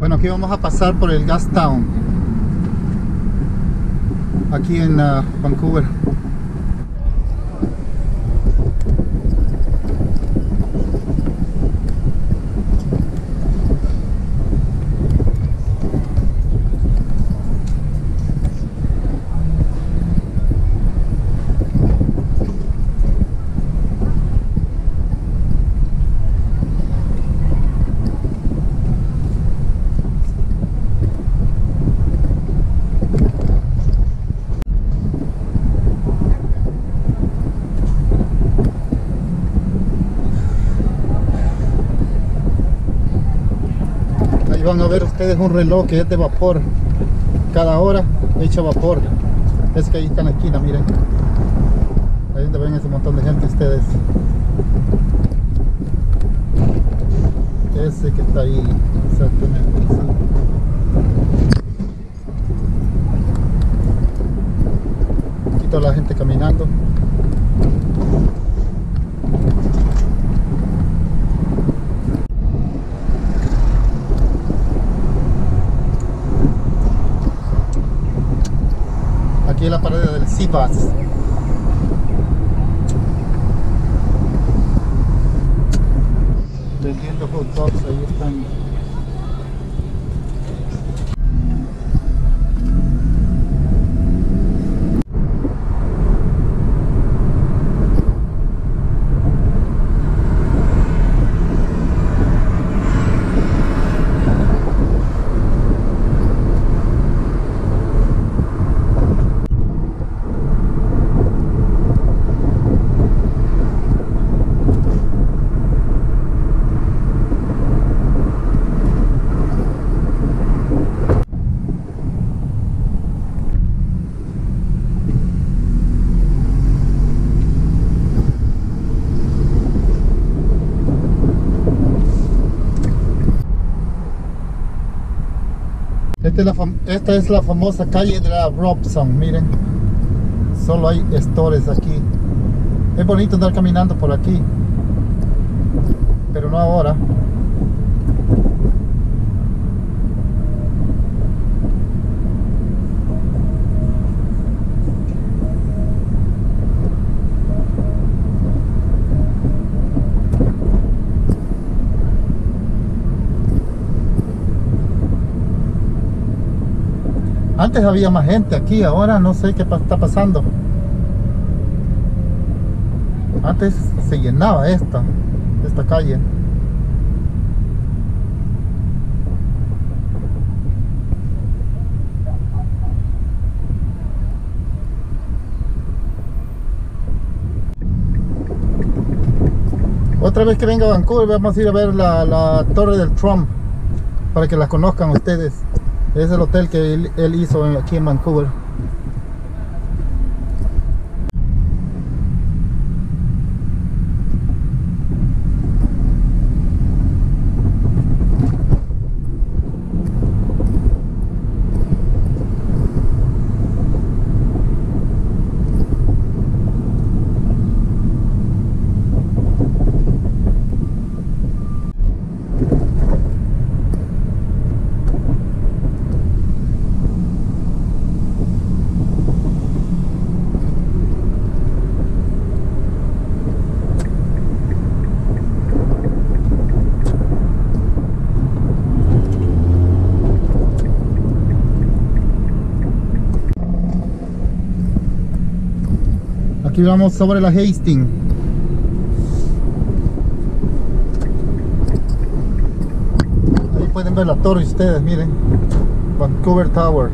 Bueno, aquí vamos a pasar por el Gas Town. Aquí en uh, Vancouver. Van a ver ustedes un reloj que es de vapor. Cada hora echa vapor. Es que ahí está en la esquina, miren. Ahí donde ven ese montón de gente ustedes. Ese que está ahí, exactamente. sí. Aquí toda la gente caminando. Aquí en la pared del Cibas. Esta es, la famosa calle de la Robson, miren. Solo hay stores aquí. Es bonito andar caminando por aquí. Pero no ahora. Antes había más gente aquí, ahora no sé qué está pasando. Antes se llenaba esta, esta calle. Otra vez que venga a Vancouver vamos a ir a ver la torre del Trump para que la conozcan ustedes. Es el hotel que él, hizo aquí en Vancouver. Aquí vamos sobre la Hastings. Ahí pueden ver la torre ustedes, miren. Vancouver Tower.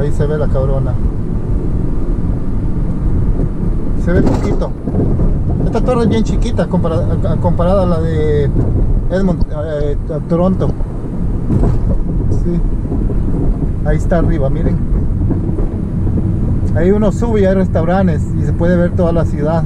Ahí se ve la cabrona. Se ve poquito. Esta torre es bien chiquita comparada, a- la de Edmond, eh, a Toronto. Sí. Ahí está arriba, miren. Ahí uno sube y hay restaurantes y se puede ver toda la ciudad.